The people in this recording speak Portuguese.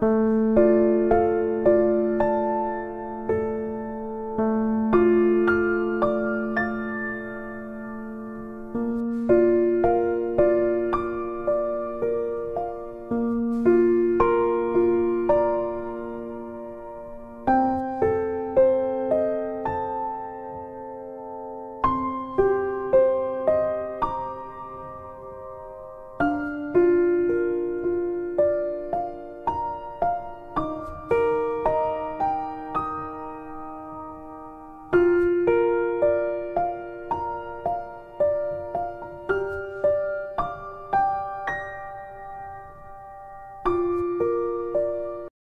Música